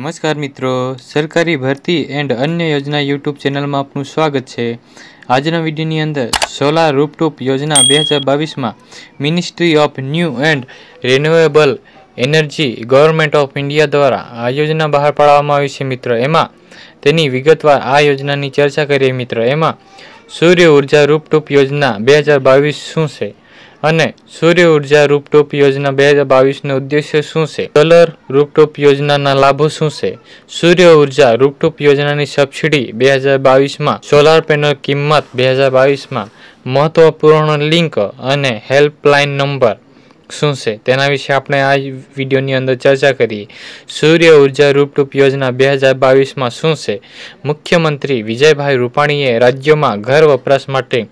નમસ્કાર મિત્રો. સરકારી ભરતી એન્ડ અન્ય યોજના યુટ્યુબ ચેનલમાં આપનું સ્વાગત છે. આજના વિડીયોની અંદર સોલાર રૂપટોપ યોજના બે હજાર બાવીસમાં ministry of new and renewable energy government of India દ્વારા આ યોજના બહાર પાડવામાં આવી છે મિત્રો. એમાં તેની વિગતવાર આ યોજનાની ચર્ચા કરીએ મિત્રો. એમાં સૂર્ય ઊર્જા રૂપટોપ યોજના બે હજાર બાવીસ શું છે? અને સૂર્ય ઊર્જા રૂપટોપ યોજના બે હજાર બાવીસનો ઉદ્દેશ્ય શું છે? સોલર રૂપટોપ યોજનાના લાભો શું છે? સૂર્ય ઊર્જા રૂપટોપ યોજનાની સબસિડી બે હજાર બાવીસમાં, સોલાર પેનલ કિંમત બે હજાર બાવીસમાં, મહત્વપૂર્ણ લિંક અને હેલ્પલાઇન નંબર શું છે? તેના વિશે આપણે આ વિડીયોની અંદર ચર્ચા કરીએ સૂર્ય ઊર્જા રૂપટૂપ યોજના બે હજાર બાવીસમાં શું છે? મુખ્યમંત્રી વિજયભાઈ રૂપાણીએ રાજ્યોમાં ઘર વપરાશ માટે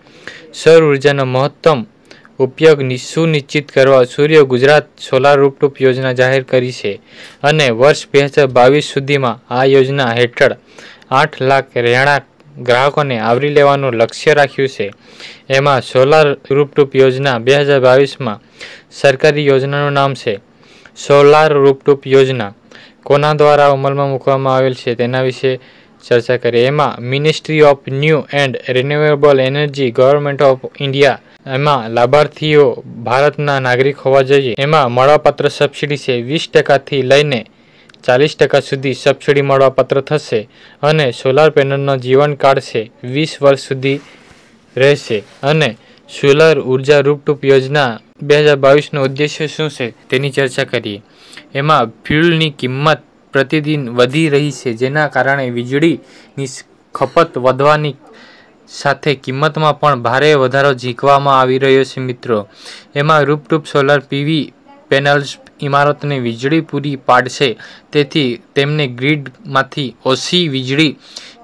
સૌર ઉર્જાનો મહત્તમ ઉપયોગ સુનિશ્ચિત કરવા સૂર્ય ગુજરાત સોલાર રૂપટૂપ યોજના જાહેર કરી છે અને વર્ષ બે હજાર બાવીસ સુધીમાં આ યોજના હેઠળ આઠ લાખ રહેણાંક ગ્રાહકોને આવરી લેવાનું લક્ષ્ય રાખ્યું છે. એમાં સોલાર રૂપટૂપ યોજના બે હજાર બાવીસમાં સરકારી યોજનાનું નામ છે. સોલાર રૂપટૂપ યોજના કોના દ્વારા અમલમાં મૂકવામાં આવેલ છે તેના વિશે ચર્ચા કરીએ. એમાં ministry of new and renewable energy government of India એમાં લાભાર્થીઓ ભારતના નાગરિક હોવા જોઈએ. એમાં મળવાપાત્ર સબસિડી છે વીસ ટકાથી લઈને ચાલીસ ટકા સુધી સબસિડી મળવાપાત્ર થશે અને સોલાર પેનલનો જીવનકાળ છે વીસ વર્ષ સુધી રહેશે. અને સોલાર ઊર્જા રૂપટૂપ યોજના બે હજાર બાવીસનો ઉદ્દેશ્ય શું છે તેની ચર્ચા કરીએ. એમાં ફ્યુલની કિંમત પ્રતિદિન વધી રહી છે, જેના કારણે વીજળીની ખપત વધવાની સાથે કિંમતમાં પણ ભારે વધારો ઝીંકવામાં આવી રહ્યો છે મિત્રો. એમાં રૂપટૂપ સોલાર પીવી પેનલ્સ ઇમારતને વીજળી પૂરી પાડશે. તેથી તેમને ગ્રીડમાંથી ઓછી વીજળી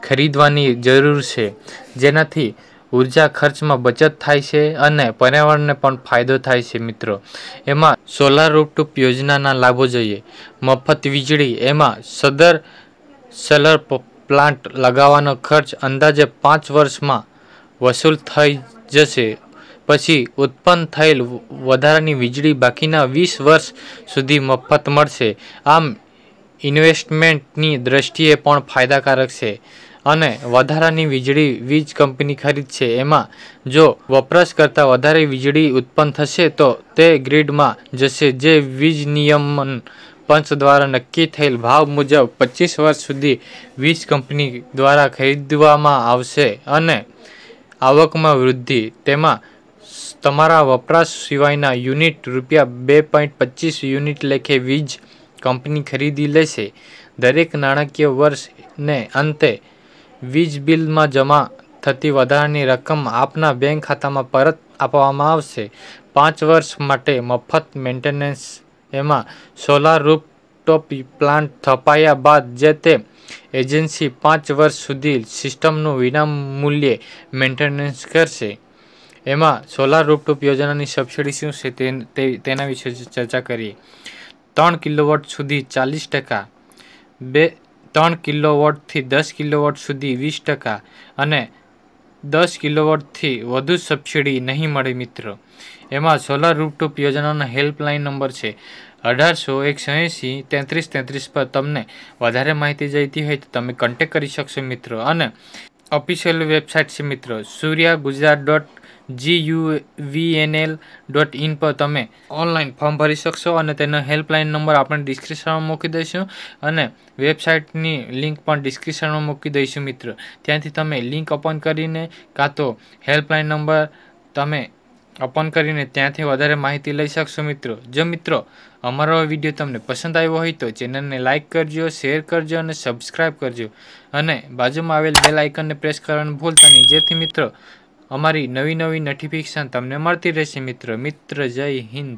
ખરીદવાની જરૂર છે. જેનાથી ઊર્જા ખર્ચમાં બચત થાય છે અને પર્યાવરણને પણ ફાયદો થાય છે મિત્રો. એમાં સોલાર રૂપટૂપ યોજનાના લાભો જોઈએ. મફત વીજળી, એમાં સદર સોલર પ્લાન્ટ લગાવવાનો ખર્ચ અંદાજે પાંચ વર્ષમાં વસૂલ થઈ જશે. પછી ઉત્પન્ન થયેલ વધારાની વીજળી બાકીના વીસ વર્ષ સુધી મફત મળશે. આમ, ઇન્વેસ્ટમેન્ટની દ્રષ્ટિએ પણ ફાયદાકારક છે અને વધારાની વીજળી વીજ કંપની ખરીદશે. એમાં, જો વપરાશ કરતાં વધારે વીજળી ઉત્પન્ન થશે, તો તે ગ્રીડમાં જશે, જે વીજ નિયમન પંચ દ્વારા નક્કી થયેલ ભાવ મુજબ પચીસ વર્ષ સુધી વીજ કંપની દ્વારા ખરીદવામાં આવશે અને આવકમાં વૃદ્ધિ. તેમાં તમારા વપરાશ સિવાયના યુનિટ રૂપિયા બે પોઈન્ટ પચીસ યુનિટ લેખે વીજ કંપની ખરીદી લેશે. દરેક નાણાકીય વર્ષને અંતે વીજ બિલમાં જમા થતી વધારાની રકમ આપના બેંક ખાતામાં પરત આપવામાં આવશે. પાંચ વર્ષ માટે મફત મેન્ટેનન્સ, એમાં સોલાર રૂપટોપ પ્લાન્ટ સ્થપાયા બાદ જે તે એજન્સી પાંચ વર્ષ સુધી સિસ્ટમનું વિનામૂલ્યે મેન્ટેનન્સ કરશે. એમાં સોલાર રૂપટોપ યોજનાની સબસિડી શું છે તેના વિશે ચર્ચા કરીએ. ત્રણ કિલોવોટ સુધી ચાલીસ ટકા, બે ત્રણ કિલોવોટથી દસ કિલોવોટ સુધી વીસ ટકા અને દસ કિલોવોટથી વધુ સબસિડી નહીં મળે મિત્રો. એમાં સોલાર રૂપટોપ યોજનાનો હેલ્પલાઇન નંબર છે અઢારસો એકસો એંસી તેત્રીસ તેત્રીસ પર તમને વધારે માહિતી જોઈતી હોય તો તમે કોન્ટેક કરી શકશો મિત્રો. અને ઓફિશિયલ વેબસાઇટ છે મિત્રો Surya Gujarat dot G U V N L dot in પર તમે ઓનલાઈન ફોર્મ ભરી શકશો અને તેનો હેલ્પલાઇન નંબર આપણે ડિસ્ક્રિપ્શનમાં મૂકી દઈશું અને વેબસાઇટની લિંક પણ ડિસ્ક્રિપ્શનમાં મૂકી દઈશું મિત્ર. ત્યાંથી તમે લિંક ઓપન કરીને કાં તો હેલ્પલાઇન નંબર તમે ઓપન કરીને ત્યાંથી વધારે માહિતી લઈ શકશો મિત્રો. જો મિત્રો અમારો વીડિયો તમને પસંદ આવ્યો હોય તો ચેનલને લાઇક કરજો શેર કરજો અને સબસ્ક્રાઈબ કરજો. અને બાજુમાં આવેલ બેલ આઇકનને પ્રેસ કરવાનું ભૂલતા નહીં. જેથી મિત્રો અમારી નવી નવી નોટિફિકેશન તમને મળતી રહેશે મિત્ર. મિત્ર જય હિન્દ.